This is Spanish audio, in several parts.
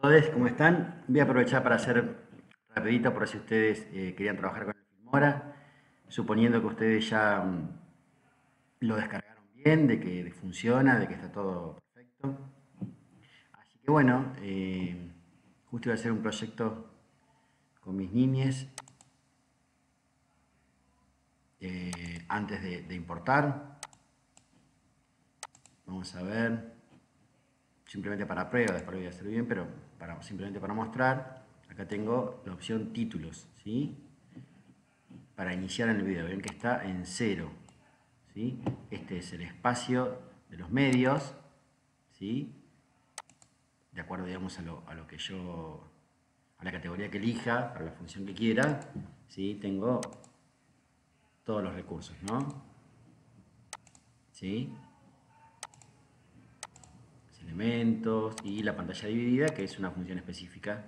todos, ¿cómo están? Voy a aprovechar para hacer rapidito por si ustedes eh, querían trabajar con el Filmora, suponiendo que ustedes ya mm, lo descargaron bien, de que funciona, de que está todo perfecto. Así que bueno, eh, justo iba a hacer un proyecto con mis niñes eh, antes de importar. Vamos a ver simplemente para prueba, después lo voy a hacer bien, pero simplemente para mostrar, acá tengo la opción títulos, ¿sí? Para iniciar en el video, ven que está en cero, ¿sí? Este es el espacio de los medios, ¿sí? De acuerdo, digamos, a lo, a lo que yo, a la categoría que elija, para la función que quiera, ¿sí? Tengo todos los recursos, ¿no? ¿Sí? Elementos y la pantalla dividida, que es una función específica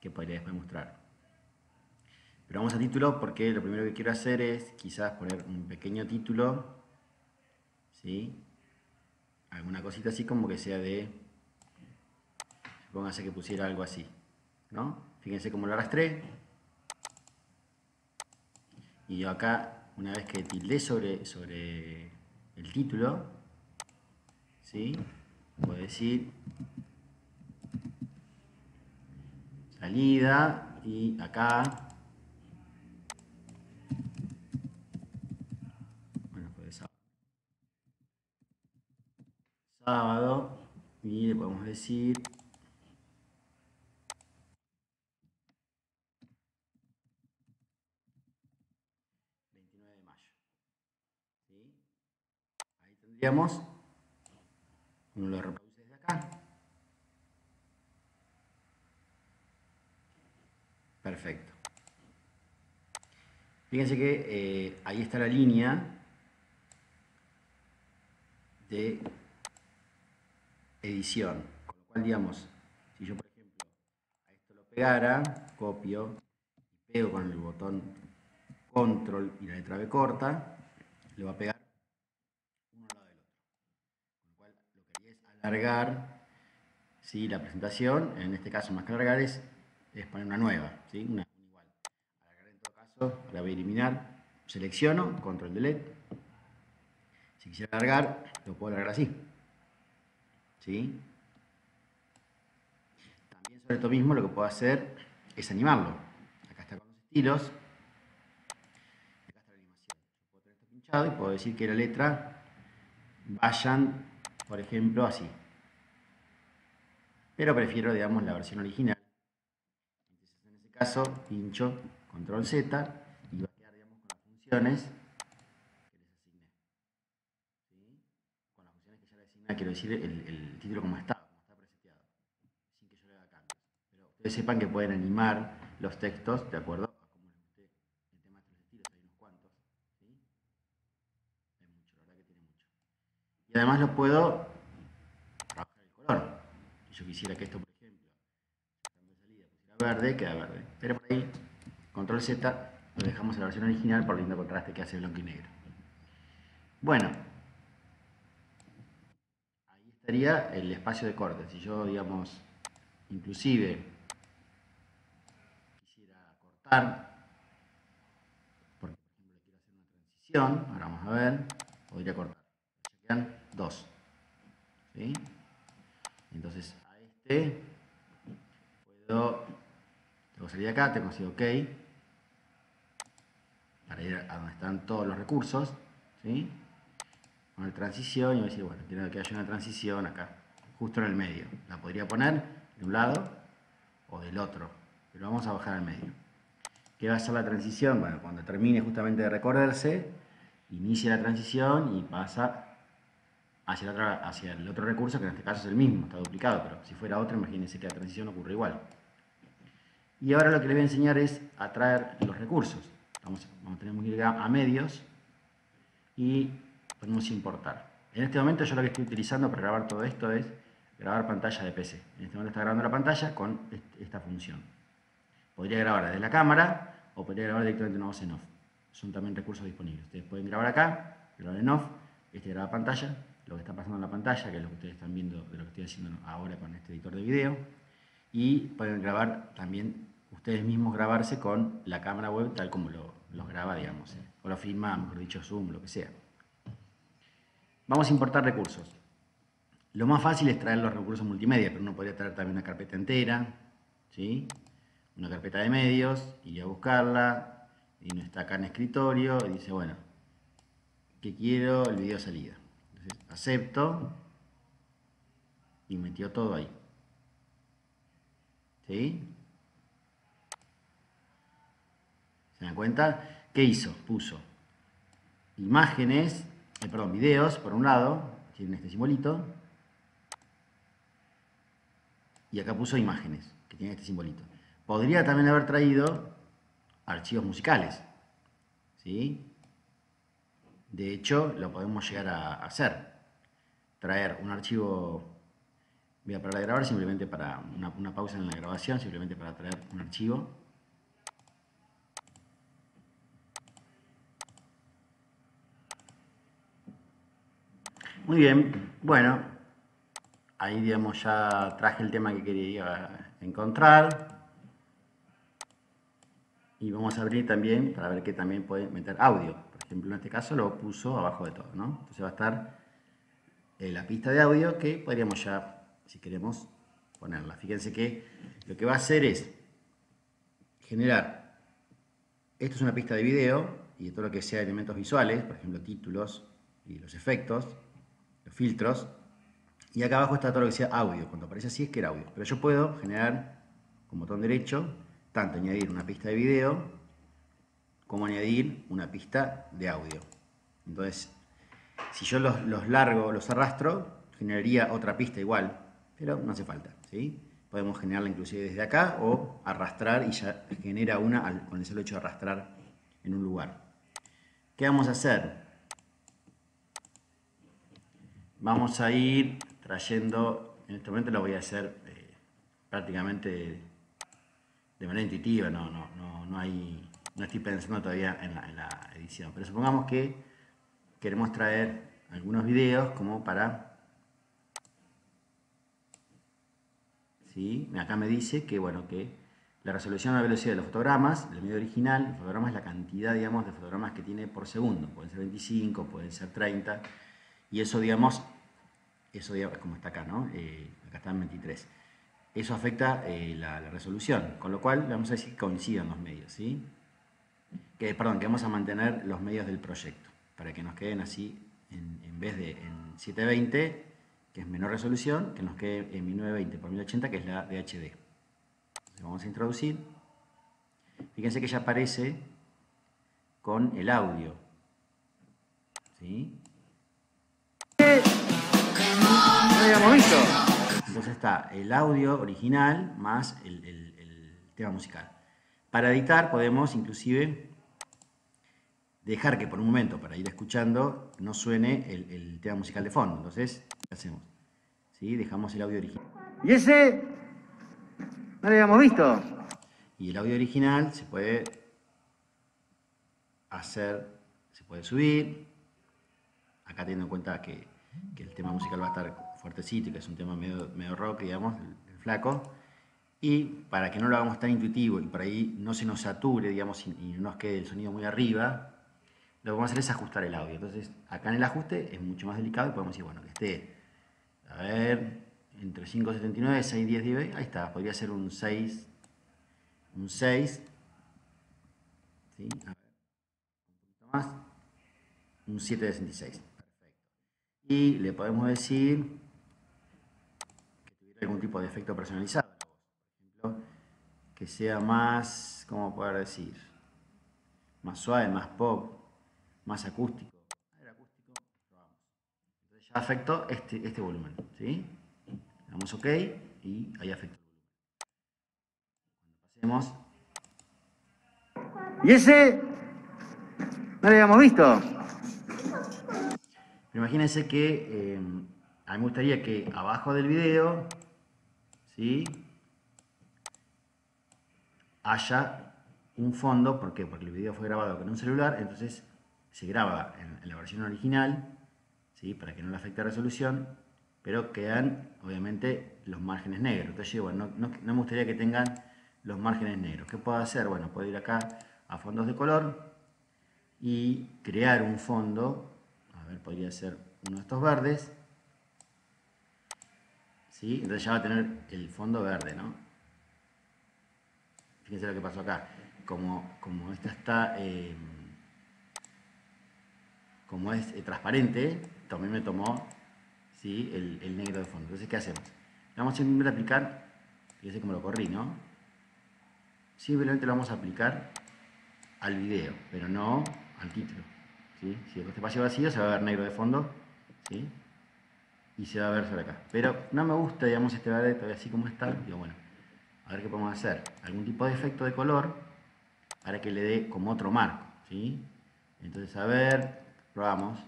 que podría después mostrar. Pero vamos a título porque lo primero que quiero hacer es quizás poner un pequeño título, ¿sí? alguna cosita así como que sea de, póngase que pusiera algo así, ¿no? Fíjense cómo lo arrastré. Y yo acá, una vez que tildé sobre, sobre el título, ¿sí? Puedo decir salida. Y acá. Bueno puede sábado sábado. Y le podemos decir. de mayo. Ahí tendríamos lo reproduce desde acá. Perfecto. Fíjense que eh, ahí está la línea de edición. Con lo cual, digamos, si yo, por ejemplo, a esto lo pegara, copio pego con el botón control y la letra B corta, le va a pegar alargar ¿sí? la presentación, en este caso más que alargar es, poner una nueva, ¿sí? una, igual. Alargar en todo caso, ahora voy a eliminar, selecciono, control delete. Si quisiera alargar, lo puedo alargar así. ¿sí? También sobre esto mismo lo que puedo hacer es animarlo. Acá está con los estilos. Acá está la animación. puedo tener esto pinchado y puedo decir que la letra vayan por ejemplo, así. Pero prefiero, digamos, la versión original. En ese caso, pincho Control Z y va a quedar, digamos, con las funciones que les asigné. Con las funciones que ya les asigné, quiero decir, el, título como está, como está preseteado, sin que yo le haga cambios. Pero ustedes sepan que pueden animar los textos de acuerdo a cómo les guste el tema de los estilos. Hay unos cuantos. ¿sí? Hay mucho, la verdad que tiene mucho. Y además lo puedo trabajar el color. Si yo quisiera que esto, por ejemplo, salida pusiera verde, queda verde. Pero por ahí, control Z, lo dejamos en la versión original por el lindo contraste que hace blanco y negro. Bueno, ahí estaría el espacio de corte. Si yo, digamos, inclusive quisiera cortar, porque por ejemplo quiero hacer una transición, ahora vamos a ver, podría cortar. Quedan 2. ¿sí? Entonces a este puedo, tengo que salir acá, tengo que decir OK, para ir a donde están todos los recursos, ¿sí? Con la transición y voy a decir, bueno, quiero que haya una transición acá, justo en el medio. La podría poner de un lado o del otro, pero vamos a bajar al medio. ¿Qué va a ser la transición? Bueno, cuando termine justamente de recorrerse, inicia la transición y pasa hacia el, otro, recurso, que en este caso es el mismo, está duplicado, pero si fuera otro, imagínense que la transición ocurre igual. Y ahora lo que les voy a enseñar es atraer los recursos. Vamos, a tener que ir a medios y podemos importar. En este momento yo lo que estoy utilizando para grabar todo esto es grabar pantalla de PC. En este momento está grabando la pantalla con esta función. Podría grabar desde la cámara o podría grabar directamente una voz en off. Son también recursos disponibles. Ustedes pueden grabar acá, grabar en off, este graba pantalla, lo que está pasando en la pantalla, que es lo que ustedes están viendo de lo que estoy haciendo ahora con este editor de video. Y pueden grabar también, ustedes mismos grabarse con la cámara web tal como lo, graba, digamos, eh, o lo filma, mejor dicho, Zoom, lo que sea. Vamos a importar recursos. Lo más fácil es traer los recursos multimedia, pero uno podría traer también una carpeta entera, ¿sí? Una carpeta de medios, iría a buscarla, y no está acá en escritorio, y dice, bueno, que quiero el video salida. Acepto, y metió todo ahí. ¿Sí? ¿Se dan cuenta? ¿Qué hizo? Puso imágenes, eh, perdón, videos por un lado, tiene este simbolito, y acá puso imágenes, que tiene este simbolito. Podría también haber traído archivos musicales, ¿sí? De hecho, lo podemos llegar a hacer. Traer un archivo, voy a parar de grabar simplemente para una, pausa en la grabación, simplemente para traer un archivo. Muy bien, bueno, ahí digamos ya traje el tema que quería encontrar. Y vamos a abrir también para ver que también puede meter audio. Por ejemplo, en este caso lo puso abajo de todo, ¿no? Entonces va a estar la pista de audio que podríamos ya, si queremos, ponerla. Fíjense que lo que va a hacer es generar, esto es una pista de video y de todo lo que sea elementos visuales, por ejemplo títulos y los efectos, los filtros, y acá abajo está todo lo que sea audio. Cuando aparece así es que era audio. Pero yo puedo generar con botón derecho, tanto añadir una pista de video, como añadir una pista de audio. Entonces, si yo los, los largo, los arrastro, generaría otra pista igual, pero no hace falta. ¿sí? Podemos generarla inclusive desde acá o arrastrar y ya genera una con el solo hecho de arrastrar en un lugar. ¿Qué vamos a hacer? Vamos a ir trayendo, en este momento lo voy a hacer eh, prácticamente de manera intuitiva, no, no, no, no, hay, no estoy pensando todavía en la, en la edición, pero supongamos que queremos traer algunos videos como para... ¿sí? Acá me dice que, bueno, que la resolución de la velocidad de los fotogramas, el medio original, el fotograma es la cantidad, digamos, de fotogramas que tiene por segundo. Pueden ser 25, pueden ser 30, y eso, digamos, eso como está acá, ¿no? Eh, acá están 23. Eso afecta eh, la, la, resolución, con lo cual vamos a decir que coincidan los medios, ¿sí? Que, perdón, que vamos a mantener los medios del proyecto, para que nos queden así, en, en vez de en 720, que es menor resolución, que nos quede en 1920 por 1080, que es la de HD. Entonces vamos a introducir. Fíjense que ya aparece con el audio. ¿Sí? habíamos visto. Entonces está el audio original más el, el, el, tema musical. Para editar podemos inclusive dejar que por un momento, para ir escuchando, no suene el, el tema musical de fondo. Entonces, ¿qué hacemos? ¿Sí? Dejamos el audio original. ¿Y ese? No lo habíamos visto. Y el audio original se puede hacer, se puede subir. Acá teniendo en cuenta que, que el tema musical va a estar fuertecito, que es un tema medio, medio rock, digamos, el, el, flaco. Y para que no lo hagamos tan intuitivo y por ahí no se nos sature, digamos, y, y no nos quede el sonido muy arriba, lo que vamos a hacer es ajustar el audio. Entonces, acá en el ajuste es mucho más delicado y podemos decir, bueno, que esté, a ver, entre 5.79, 6.10 dB, ahí está, podría ser un 6, un 6, ¿sí? A un poquito más, un 7.66, perfecto. Y le podemos decir que tuviera algún tipo de efecto personalizado, por ejemplo, que sea más, ¿cómo poder decir? Más suave, más pop, más acústico. Ver, acústico, probamos. Entonces ya afectó este, este volumen, ¿sí? Damos OK y ahí afectó el volumen. Cuando pasemos... ¿Y ese? No lo habíamos visto. Pero imagínense que eh, a mí me gustaría que abajo del video, ¿sí? haya un fondo, ¿por qué? Porque el video fue grabado con un celular, entonces se graba en, la versión original, ¿sí? para que no le afecte la resolución, pero quedan obviamente los márgenes negros. Entonces yo no, no, me gustaría que tengan los márgenes negros. ¿Qué puedo hacer? Bueno, puedo ir acá a fondos de color y crear un fondo, a ver, podría ser uno de estos verdes, ¿sí? Entonces ya va a tener el fondo verde, ¿no? Fíjense lo que pasó acá. Como, como esta está... Eh, como es eh, transparente, también me tomó ¿sí? el, negro de fondo. Entonces, ¿qué hacemos? Vamos simplemente a aplicar, fíjense cómo lo corrí, ¿no? Simplemente lo vamos a aplicar al video, pero no al título. ¿sí? Si este espacio vacío se va a ver negro de fondo, ¿sí? Y se va a ver sobre acá. Pero no me gusta, digamos, este verde todavía así como está. Digo, bueno, a ver qué podemos hacer. Algún tipo de efecto de color para que le dé como otro marco, ¿sí? Entonces, a ver, Probamos.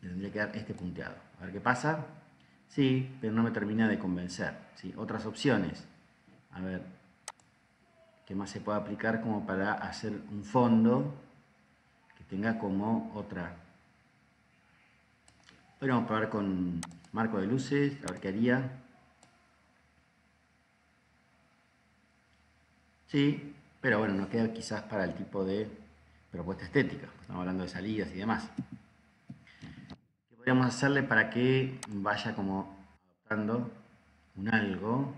Tendría que dar este punteado. A ver qué pasa. Sí, pero no me termina de convencer. ¿sí? Otras opciones. A ver, ¿qué más se puede aplicar como para hacer un fondo que tenga como otra? Podríamos probar con marco de luces, a ver qué haría. Sí, pero bueno, no queda quizás para el tipo de propuesta estética. Estamos hablando de salidas y demás. ¿Qué podríamos hacerle para que vaya como adoptando un algo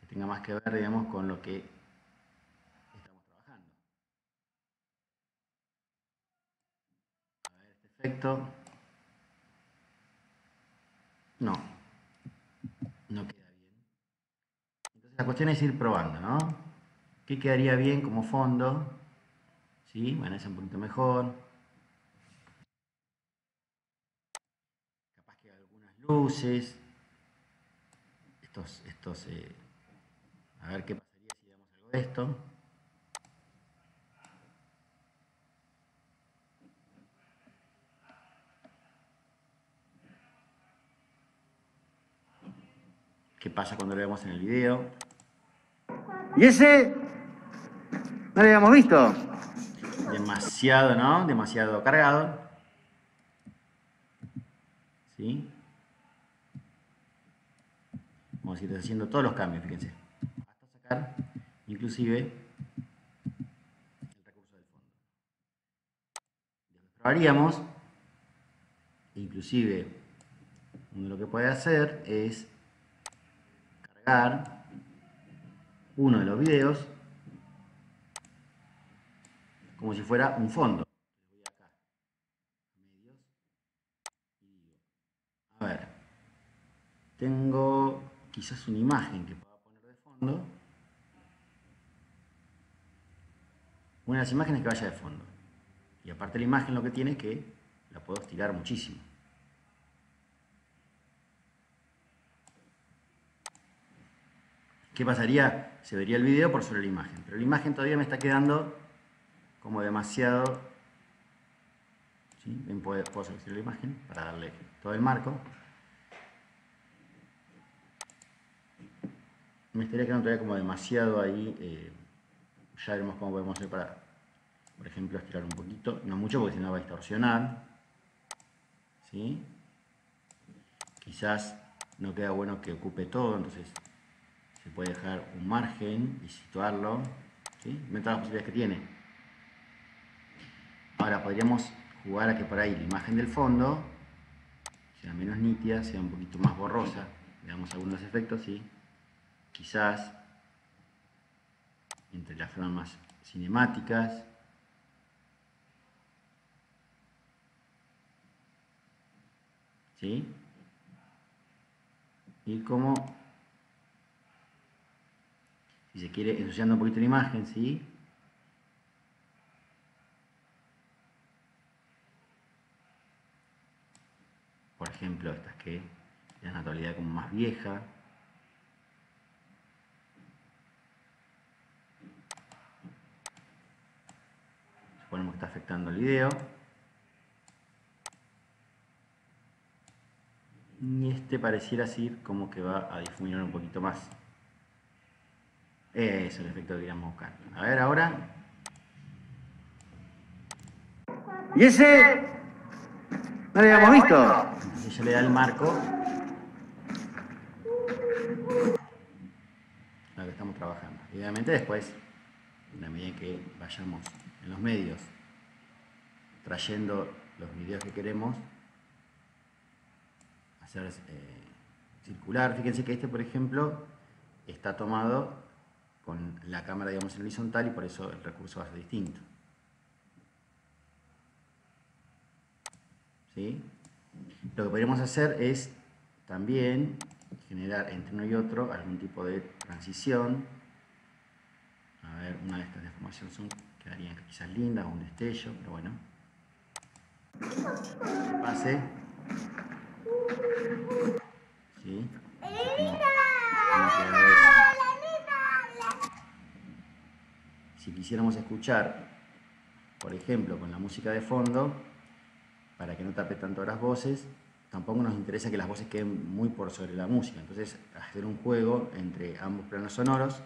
que tenga más que ver, digamos, con lo que estamos trabajando? A ver, este efecto. No, no queda bien. Entonces la cuestión es ir probando, ¿no? ¿Qué quedaría bien como fondo? ¿Sí? Bueno, es un poquito mejor. Capaz que algunas luces. Estos, estos, eh, a ver qué pasaría si damos algo de esto. ¿Qué pasa cuando lo vemos en el video? Y ese no lo habíamos visto. Demasiado, ¿no? Demasiado cargado. ¿Sí? Vamos a ir haciendo todos los cambios, fíjense. Hasta sacar, inclusive, el recurso del fondo. probaríamos, inclusive, uno lo que puede hacer es cargar uno de los videos como si fuera un fondo. A ver, tengo quizás una imagen que pueda poner de fondo. Una de las imágenes que vaya de fondo. Y aparte la imagen lo que tiene es que la puedo estirar muchísimo. ¿Qué pasaría? Se vería el video por sobre la imagen, pero la imagen todavía me está quedando como demasiado... ¿sí? puedo, seleccionar la imagen para darle todo el marco. Me estaría quedando todavía como demasiado ahí. Eh, ya veremos cómo podemos hacer para, por ejemplo, estirar un poquito. No mucho porque si no va a distorsionar. ¿sí? Quizás no queda bueno que ocupe todo, entonces se puede dejar un margen y situarlo. ¿sí? todas las posibilidades que tiene. Ahora podríamos jugar a que por ahí la imagen del fondo sea menos nítida, sea un poquito más borrosa. Veamos algunos efectos y quizás entre las formas cinemáticas ¿sí? y como si se quiere ensuciando un poquito la imagen ¿sí? Por ejemplo, estas que tienen una tonalidad como más vieja. Suponemos que está afectando el video. Y este pareciera así como que va a difuminar un poquito más. Es el efecto que queríamos buscar. A ver ahora. ¿Y ese? ¿No lo habíamos visto? Ya le da el marco lo que estamos trabajando. Y obviamente después, en la medida que vayamos en los medios trayendo los videos que queremos hacer eh, circular, fíjense que este por ejemplo está tomado con la cámara digamos en horizontal y por eso el recurso va a ser distinto. Lo que podríamos hacer es también generar entre uno y otro algún tipo de transición. A ver, una de estas deformaciones son, quedarían quizás lindas, un destello, pero bueno. Pase. ¿Sí? Si quisiéramos escuchar, por ejemplo, con la música de fondo, para que no tape tanto las voces, tampoco nos interesa que las voces queden muy por sobre la música. Entonces, hacer un juego entre ambos planos sonoros.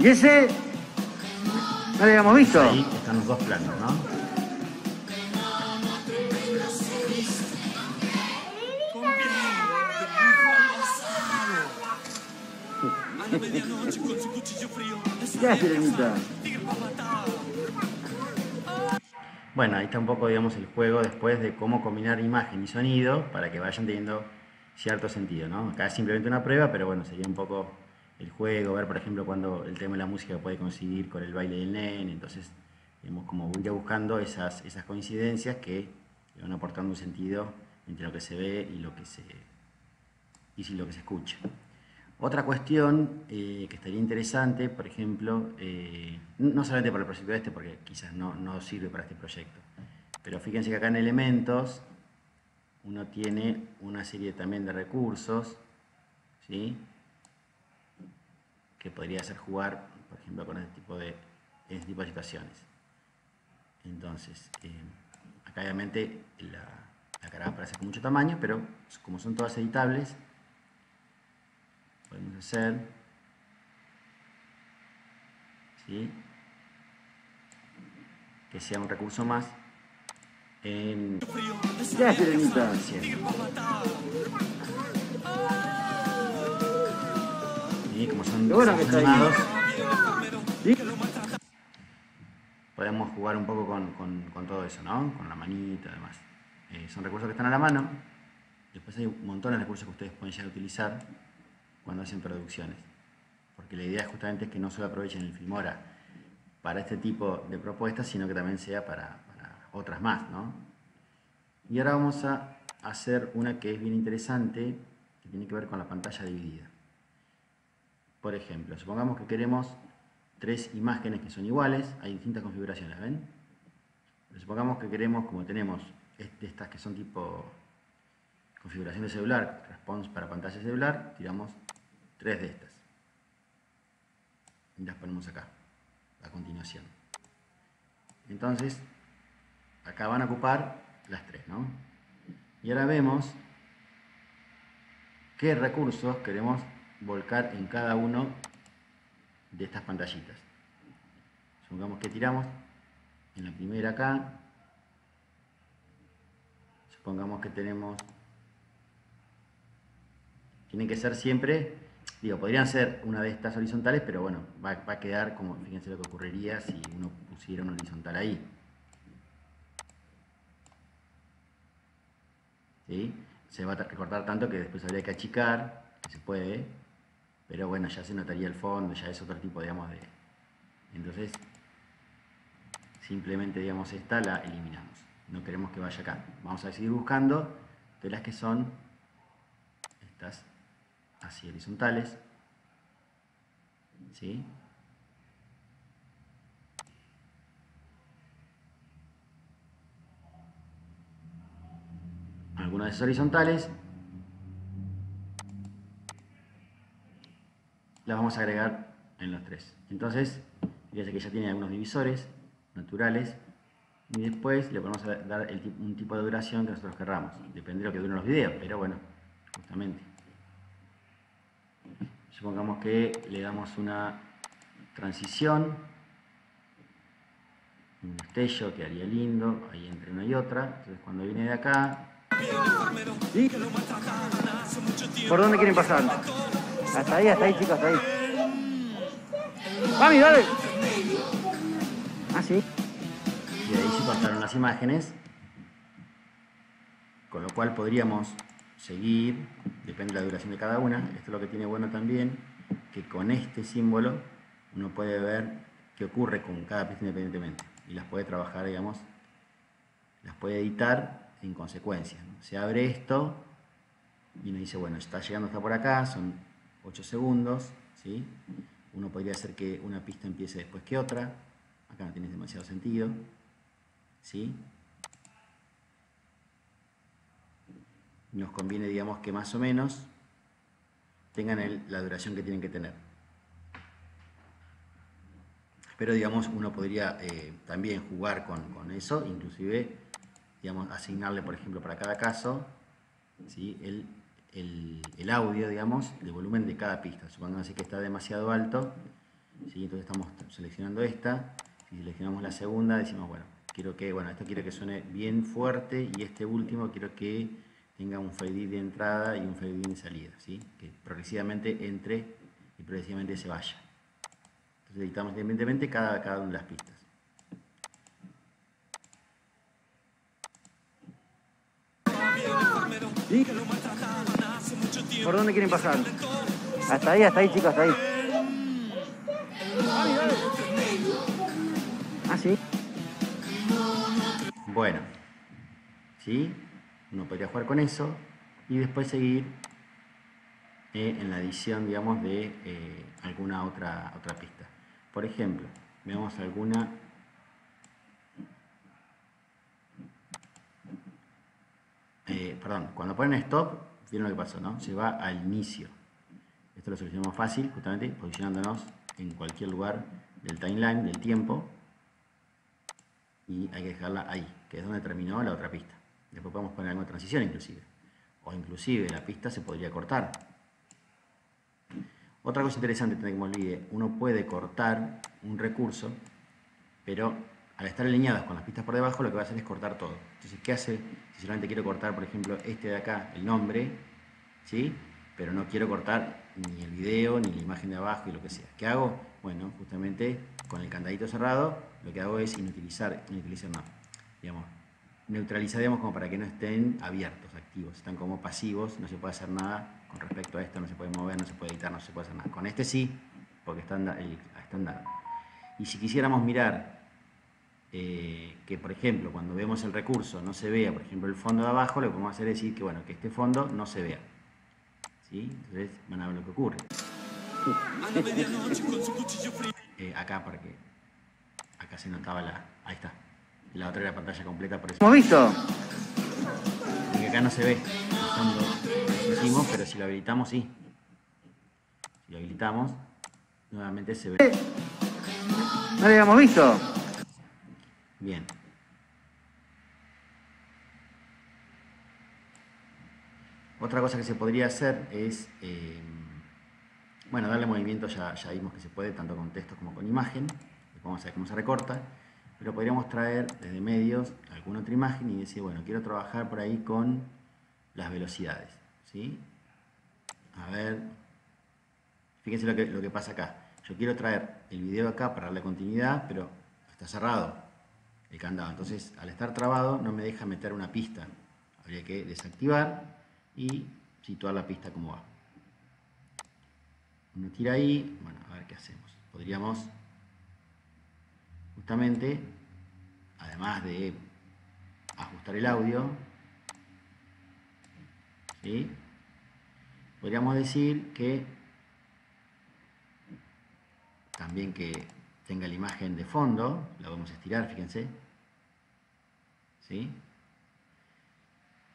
¿Y ese? ¿No lo habíamos visto? Ahí están los dos planos, ¿no? ¿Qué hace, Lenita? Bueno, ahí está un poco, digamos, el juego después de cómo combinar imagen y sonido para que vayan teniendo cierto sentido, ¿no? Acá es simplemente una prueba, pero bueno, sería un poco el juego, ver, por ejemplo, cuando el tema de la música puede coincidir con el baile del nene, entonces, digamos, como ir buscando esas, esas coincidencias que le van aportando un sentido entre lo que se ve y lo que se, y lo que se escucha. Otra cuestión eh, que estaría interesante, por ejemplo, eh, no solamente para el proyecto este, porque quizás no, sirve para este proyecto, pero fíjense que acá en elementos uno tiene una serie también de recursos, ¿sí? que podría hacer jugar, por ejemplo, con este tipo de, situaciones. Entonces, eh, acá obviamente la, la cara aparece con mucho tamaño, pero como son todas editables, podemos hacer ¿sí? que sea un recurso más en ¿Qué hace, Lenita? ¿Sí? como son animados, ¿Sí? podemos jugar un poco con, con- con todo eso, ¿no? Con la manita y demás. Eh, son recursos que están a la mano. Después hay un montón de recursos que ustedes pueden llegar a utilizar cuando hacen producciones. Porque la idea es justamente que no solo aprovechen el Filmora para este tipo de propuestas, sino que también sea para, para otras más, ¿no? Y ahora vamos a hacer una que es bien interesante, que tiene que ver con la pantalla dividida. Por ejemplo, supongamos que queremos tres imágenes que son iguales, hay distintas configuraciones, ¿ven? Pero supongamos que queremos, como tenemos est- estas que son tipo configuración de celular, response para pantalla celular, tiramos tres de estas. Y las ponemos acá, a continuación. Entonces, acá van a ocupar las tres, ¿no? Y ahora vemos qué recursos queremos volcar en cada uno de estas pantallitas. Supongamos que tiramos en la primera acá. Supongamos que tenemos... Tienen que ser siempre, digo, podrían ser una de estas horizontales, pero bueno, va, a quedar como, fíjense lo que ocurriría si uno pusiera una horizontal ahí. ¿Sí? Se va a recortar tanto que después habría que achicar, se puede, pero bueno, ya se notaría el fondo, ya es otro tipo, digamos, de... Entonces, simplemente, digamos, esta la eliminamos. No queremos que vaya acá. Vamos a seguir buscando de las que son estas así horizontales. ¿Sí? Algunas de esas horizontales las vamos a agregar en los tres. Entonces, fíjense que ya tiene algunos divisores naturales y después le podemos dar el, un tipo de duración que nosotros querramos. Depende de lo que duren los videos, pero bueno, justamente. Supongamos que le damos una transición, un destello que haría lindo, ahí entre una y otra. Entonces cuando viene de acá... ¿Por dónde quieren pasar? Hasta ahí, hasta ahí, chicos, hasta ahí. ¡Mami, dale! Ah, sí. Y ahí se cortaron las imágenes. Con lo cual podríamos seguir, depende de la duración de cada una. Esto es lo que tiene bueno también, que con este símbolo uno puede ver qué ocurre con cada pista independientemente. Y las puede trabajar, digamos, las puede editar en consecuencia. Se abre esto y uno dice, bueno, está llegando hasta por acá, son 8 segundos, ¿sí? Uno podría hacer que una pista empiece después que otra, acá no tiene demasiado sentido, ¿sí? Nos conviene, digamos, que más o menos tengan la duración que tienen que tener. Pero, digamos, uno podría eh, también jugar con, con, eso, inclusive, digamos, asignarle, por ejemplo, para cada caso, ¿sí? el el, audio, digamos, el volumen de cada pista. Supongamos que está demasiado alto, ¿sí? entonces estamos seleccionando esta, si seleccionamos la segunda, decimos, bueno, quiero que, bueno, esto quiero que suene bien fuerte y este último quiero que tenga un fade de entrada y un fade de salida, ¿sí? que progresivamente entre y progresivamente se vaya. Entonces editamos independientemente cada, cada una de las pistas. ¿Por dónde quieren pasar? Hasta ahí, hasta ahí, chicos, hasta ahí. Ah, sí. Bueno, ¿sí? Uno podría jugar con eso y después seguir eh, en la edición, digamos, de eh, alguna otra, otra pista. Por ejemplo, veamos alguna eh, perdón, cuando ponen stop, vieron lo que pasó, ¿no? Se va al inicio. Esto lo solucionamos fácil, justamente posicionándonos en cualquier lugar del timeline, del tiempo. Y hay que dejarla ahí, que es donde terminó la otra pista. Después podemos poner alguna transición inclusive. O inclusive la pista se podría cortar. Otra cosa interesante que me olvide, uno puede cortar un recurso, pero al estar alineados con las pistas por debajo, lo que va a hacer es cortar todo. Entonces, ¿qué hace? Si solamente quiero cortar, por ejemplo, este de acá, el nombre, ¿sí? Pero no quiero cortar ni el video, ni la imagen de abajo y lo que sea. ¿Qué hago? Bueno, justamente con el candadito cerrado, lo que hago es inutilizar, inutilizar no, digamos, neutralizar, digamos, como para que no estén abiertos, activos, están como pasivos, no se puede hacer nada con respecto a esto, no se puede mover, no se puede editar, no se puede hacer nada. Con este sí, porque está estándar. Y si quisiéramos mirar eh, que, por ejemplo, cuando vemos el recurso no se vea, por ejemplo, el fondo de abajo, lo que podemos hacer es decir que, bueno, que este fondo no se vea. ¿Sí? Entonces van a ver lo que ocurre. Eh, acá, porque acá se notaba la... Ahí está. La otra era pantalla completa, por eso... ¿Hemos visto? Porque acá no se ve pero si lo habilitamos, sí. Si lo habilitamos, nuevamente se ve. ¿No lo habíamos visto? Bien. Otra cosa que se podría hacer es, eh, bueno, darle movimiento, ya, ya vimos que se puede, tanto con texto como con imagen. Vamos a ver cómo se recorta. Pero podríamos traer desde medios alguna otra imagen y decir, bueno, quiero trabajar por ahí con las velocidades. ¿sí? A ver, fíjense lo que, lo que pasa acá. Yo quiero traer el video acá para darle continuidad, pero está cerrado el candado. Entonces, al estar trabado, no me deja meter una pista. Habría que desactivar y situar la pista como va. Uno tira ahí, bueno, a ver qué hacemos. Podríamos, justamente, además de ajustar el audio, ¿sí? podríamos decir que también que tenga la imagen de fondo, la vamos a estirar, fíjense, ¿sí?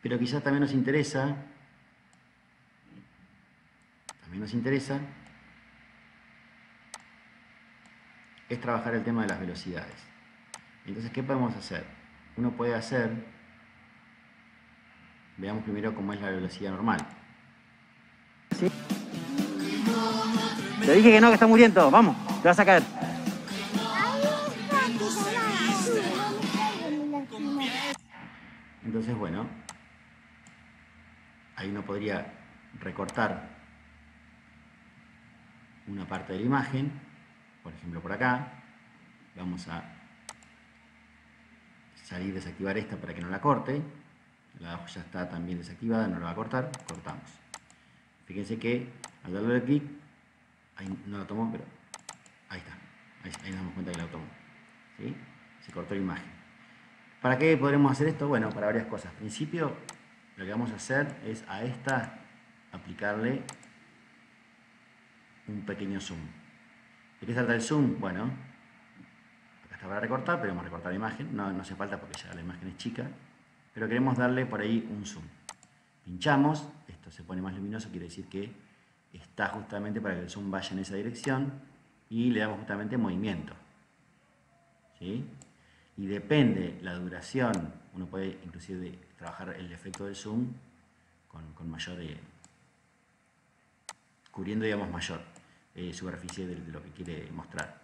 Pero quizás también nos interesa, también nos interesa, es trabajar el tema de las velocidades. Entonces, ¿qué podemos hacer? uno puede hacer, veamos primero cómo es la velocidad normal. Te dije que no, que está muriendo. Vamos, te vas a caer. Entonces, bueno, ahí uno podría recortar una parte de la imagen, por ejemplo por acá, vamos a salir, desactivar esta para que no la corte, la abajo ya está también desactivada, no la va a cortar, cortamos. Fíjense que al darle clic, ahí no la tomó, pero ahí está, ahí, ahí nos damos cuenta que la tomó, ¿sí? se cortó la imagen. ¿Para qué podremos hacer esto? Bueno, para varias cosas. En principio, lo que vamos a hacer es a esta aplicarle un pequeño zoom. ¿De qué trata el zoom? Bueno, acá está para recortar, pero vamos a recortar la imagen. No, no hace falta porque ya la imagen es chica. Pero queremos darle por ahí un zoom. Pinchamos, esto se pone más luminoso, quiere decir que está justamente para que el zoom vaya en esa dirección. Y le damos justamente movimiento. ¿Sí? y depende la duración, uno puede inclusive trabajar el efecto del zoom con, mayor, eh, cubriendo digamos mayor eh, superficie de, lo que quiere mostrar.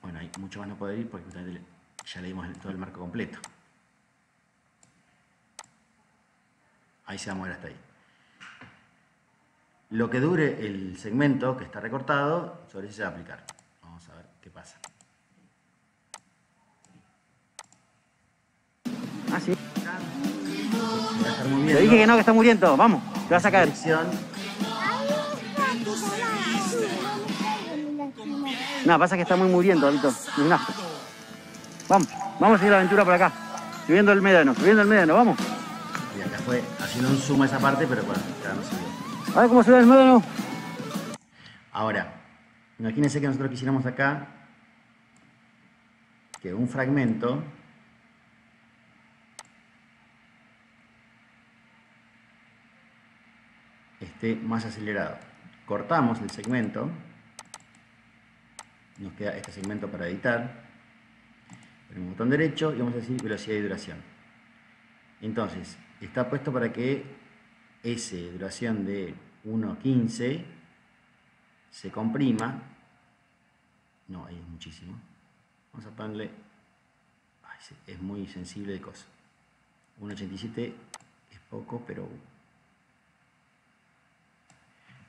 Bueno, hay mucho más no puede ir porque justamente ya le dimos todo el marco completo. Ahí se va a mover hasta ahí. Lo que dure el segmento que está recortado, sobre eso se va a aplicar. Vamos a ver qué pasa. Ah, sí. Te dije que no, que está muriendo. Vamos, te vas a caer. No, pasa que está muy muriendo, Vito. Vamos, vamos a seguir la aventura por acá. Subiendo el médano, subiendo el médano, vamos. Y acá fue haciendo un zoom a esa parte, pero bueno, acá no subió. A ver cómo sube el médano. Ahora, imagínense que nosotros quisiéramos acá que un fragmento esté más acelerado. Cortamos el segmento, nos queda este segmento para editar, ponemos botón derecho y vamos a decir velocidad y duración. Entonces, está puesto para que ese duración de 1.15 se comprima, no, ahí es muchísimo, vamos a ponerle, es muy sensible de cosa, 1.87 es poco, pero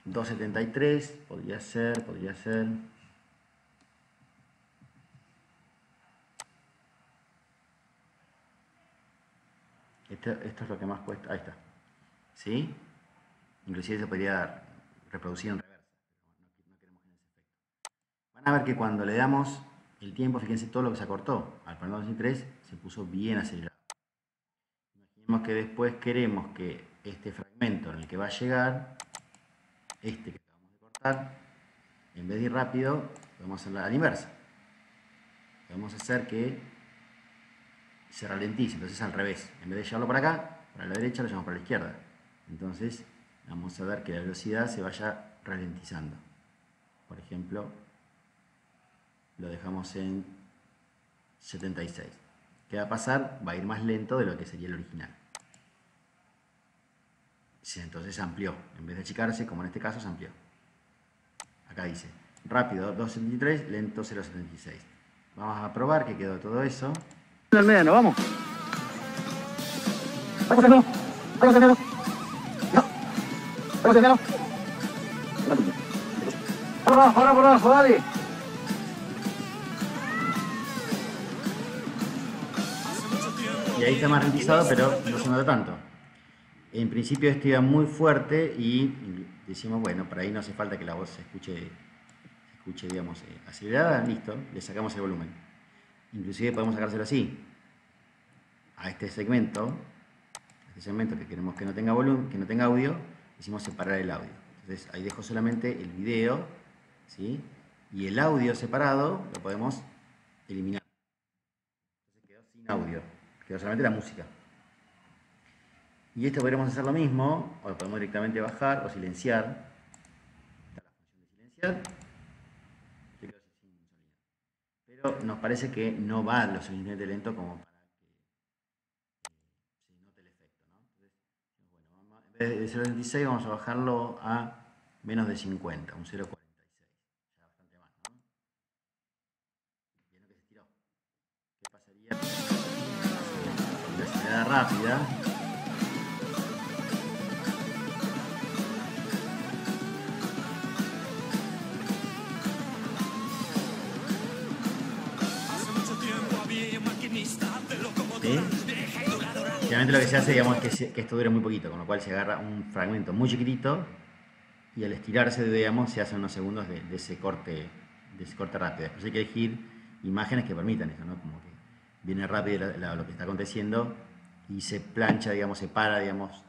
273, podría ser, podría ser. Esto, es lo que más cuesta. Ahí está. ¿Sí? Inclusive se podría reproducir en reversa. No, queremos en ese efecto. Van a ver que cuando le damos el tiempo, fíjense todo lo que se acortó. Al poner 203 se puso bien acelerado. Imaginemos que después queremos que este fragmento en el que va a llegar este que acabamos de cortar, en vez de ir rápido, hacerlo a la inversa. Podemos hacer que se ralentice, entonces al revés. En vez de llevarlo para acá, para la derecha, lo llevamos para la izquierda. Entonces vamos a ver que la velocidad se vaya ralentizando. Por ejemplo, lo dejamos en 76. ¿Qué va a pasar? Va a ir más lento de lo que sería el original entonces se amplió. En vez de achicarse, como en este caso, se amplió. Acá dice, rápido 2.73, lento 0.76. Vamos a probar que quedó todo eso. El mediano, vamos. Vamos, vamos, vamos, vamos, Ahora, ahora, por abajo, dale. Y ahí está más ralentizado, pero no se nota tanto. En principio esto iba muy fuerte y decimos, bueno, por ahí no hace falta que la voz se escuche, escuche digamos, eh, acelerada, listo, le sacamos el volumen. Inclusive podemos sacárselo así, a este segmento, a este segmento que queremos que no tenga volumen, que no tenga audio, decimos separar el audio. Entonces ahí dejo solamente el video, ¿sí? Y el audio separado lo podemos eliminar. Entonces quedó sin audio, quedó solamente la música. Y esto podríamos hacer lo mismo, o lo podemos directamente bajar o silenciar. La función de silenciar. Pero pero nos parece que no va lo suficientemente lento como para que eh, se note el efecto. ¿no? Entonces, bueno, vamos en vez de 0.26 vamos a bajarlo a menos de 50, un 0.46. Ya bastante más, ¿no? Vieron que se estiró. ¿Qué pasaría? acelerada rápida. ¿Sí? lo que se hace, digamos, es que, esto dure muy poquito, con lo cual se agarra un fragmento muy chiquitito y al estirarse, digamos, se hacen unos segundos de, ese corte de ese corte rápido. Después hay que elegir imágenes que permitan eso, ¿no? Como que viene rápido lo que está aconteciendo y se plancha, digamos, se para, digamos,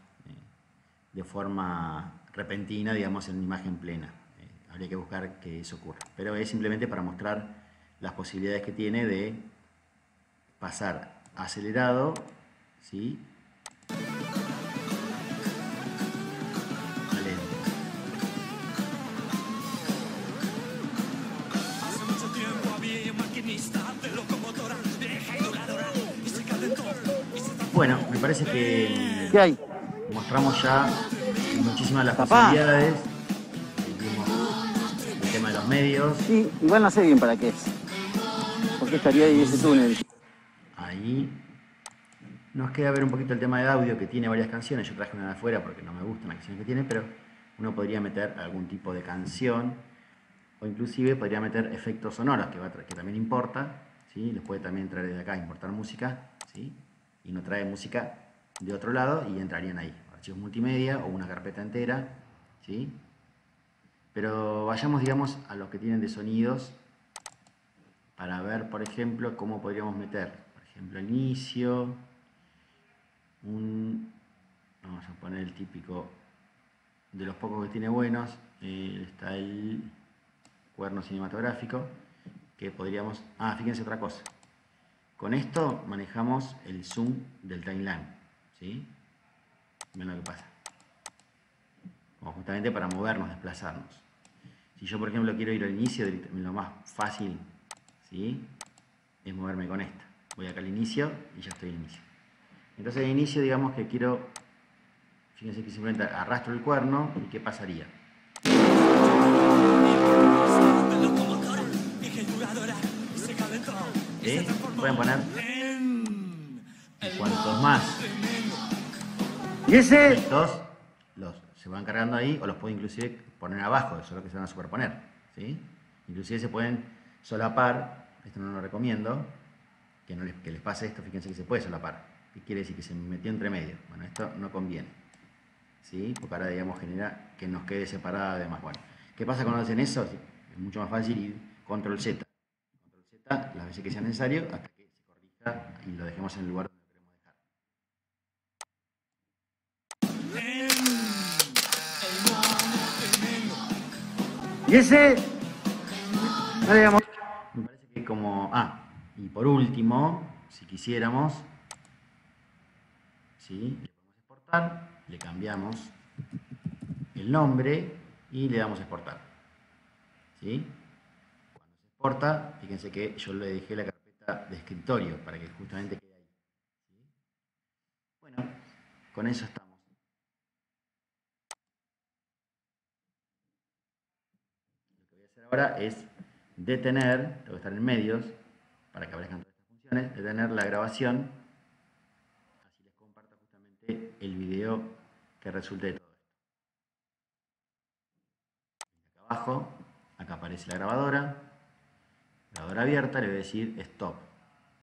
de forma repentina, digamos, en una imagen plena. Eh, habría que buscar que eso ocurra. Pero es simplemente para mostrar las posibilidades que tiene de pasar acelerado, ¿sí? Bueno, me parece que ¿Qué hay? mostramos ya muchísimas las Papá. posibilidades. El tema de los medios. Sí, igual no sé bien para qué es. ¿Por qué estaría ahí ese túnel? Ahí nos queda ver un poquito el tema de audio que tiene varias canciones. Yo traje una de afuera porque no me gustan las canciones que tiene, pero uno podría meter algún tipo de canción o inclusive podría meter efectos sonoros que, va que también importa. ¿sí? Puede también traer desde acá, importar música ¿sí? y no trae música de otro lado y entrarían ahí. Archivos multimedia o una carpeta entera. ¿sí? Pero vayamos, digamos, a los que tienen de sonidos para ver, por ejemplo, cómo podríamos meter, ejemplo, inicio, un, vamos a poner el típico de los pocos que tiene buenos, eh, está el cuerno cinematográfico, que podríamos, ah, fíjense otra cosa, con esto manejamos el zoom del timeline, ¿sí? Ven lo que pasa, como justamente para movernos, desplazarnos. Si yo, por ejemplo, quiero ir al inicio, lo más fácil ¿sí? es moverme con esta. Voy acá al inicio y ya estoy al inicio. Entonces, al inicio, digamos que quiero, fíjense que simplemente arrastro el cuerno y ¿qué pasaría? Transformó Pueden poner en cuantos más ¿Y ese? estos los, se van cargando ahí o los puedo inclusive poner abajo, eso es lo que se van a superponer. ¿sí? Inclusive se pueden solapar, esto no lo recomiendo, que, no les, que les pase esto, fíjense que se puede solapar. ¿Qué quiere decir? Que se metió entre medio. Bueno, esto no conviene. ¿sí? Porque ahora, digamos, genera que nos quede separada además. Bueno, ¿qué pasa cuando hacen eso? Es mucho más fácil ir control Z. Control Z las veces que sea necesario hasta que se corrija y lo dejemos en el lugar donde queremos dejar. ¿Y ese? No digamos. Me parece que como... Ah, y por último, si quisiéramos, ¿sí? le podemos exportar, le cambiamos el nombre y le damos a exportar. ¿sí? Cuando se exporta, fíjense que yo le dejé la carpeta de escritorio para que justamente quede ahí. Bueno, con eso estamos. Lo que voy a hacer ahora es detener, tengo que estar en medios para que aparezcan todas estas funciones, detener la grabación, así les comparto justamente el video que resulte de todo esto. Acá abajo, acá aparece la grabadora, grabadora abierta, le voy a decir stop.